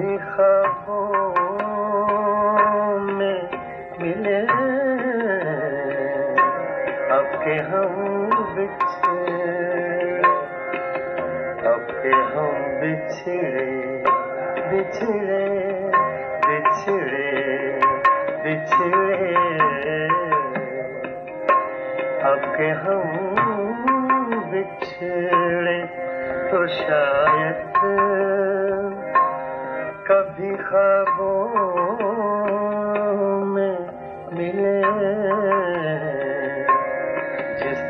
मिले हमड़े बिछड़े बिछड़े बिछड़े मिले जिस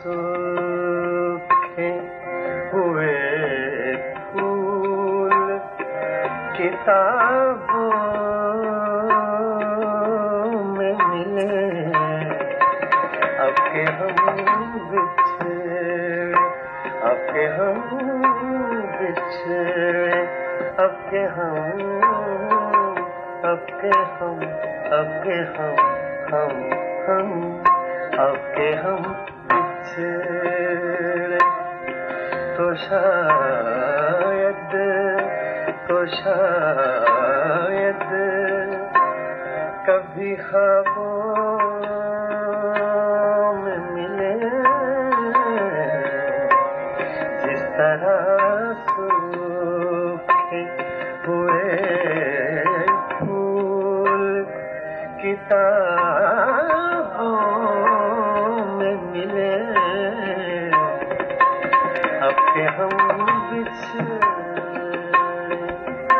सु हम अब के हम अब के हम हम हम अब के हम पिछड़े तो शायद तो शायद कभी ख्वाबों में मिले जिस तरह हम बिछ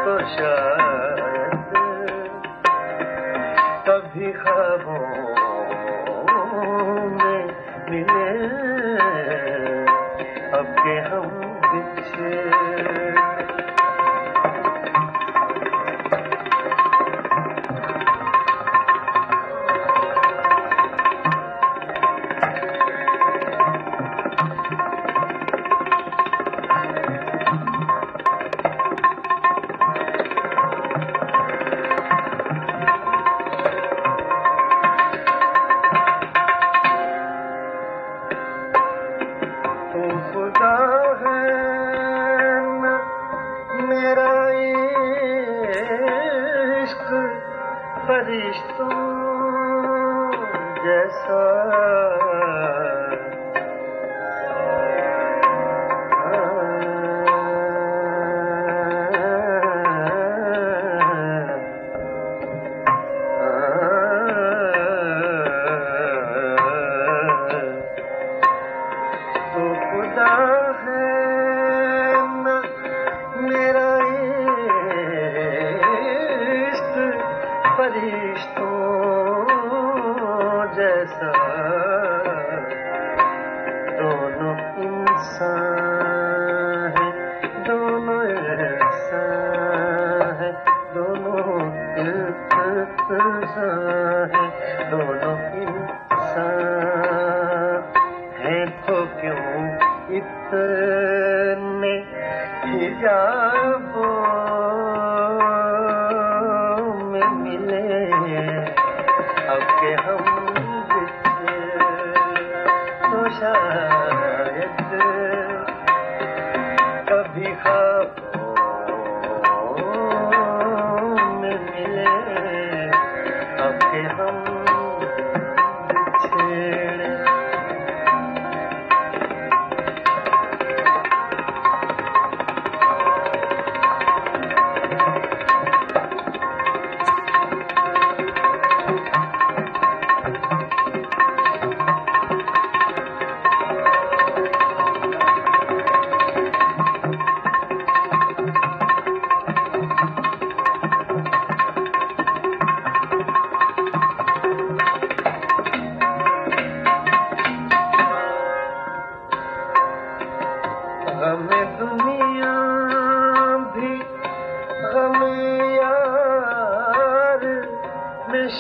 तो शायद फरिश्तों जैसा दोनों इंसान है तो क्यों इतने हिजाबों में मिले अब हम तो कभी खा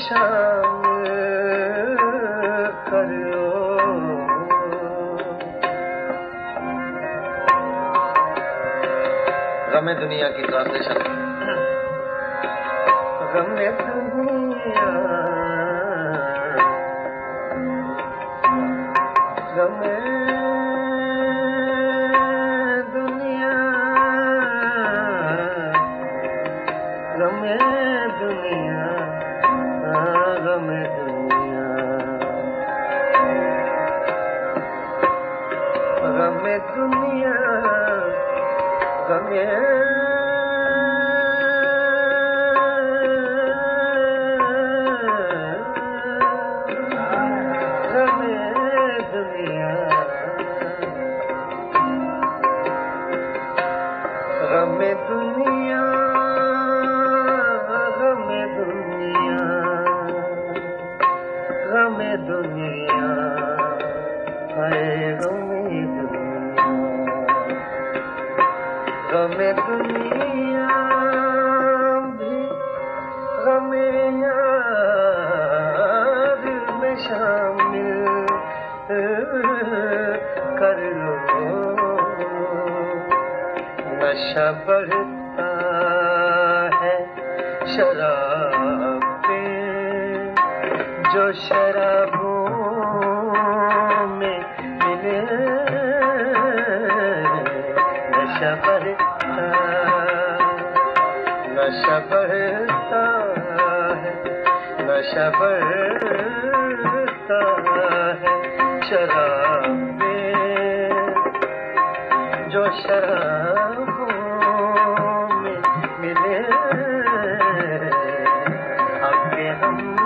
शाम करो गमे दुनिया की ट्रांसलेशन रमे दुनिया राम करो शराब जो शराब शबरत शराब जो शराब मिले अॻे हम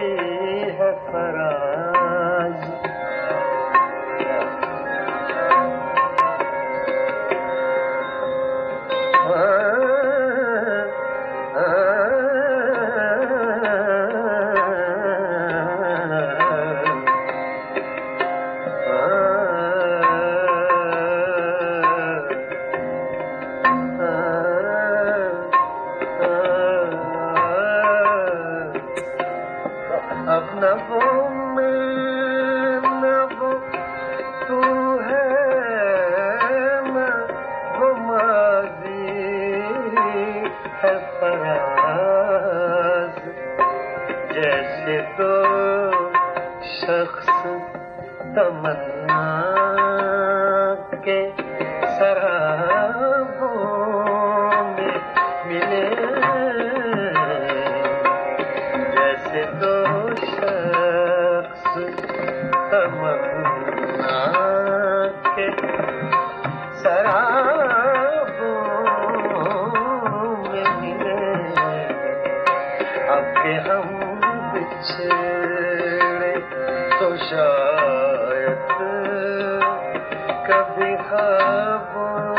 for